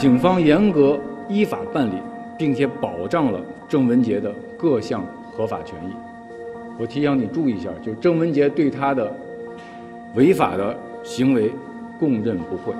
警方严格依法办理，并且保障了郑文杰的各项合法权益。我提醒你注意一下，就郑文杰对他的违法的行为供认不讳。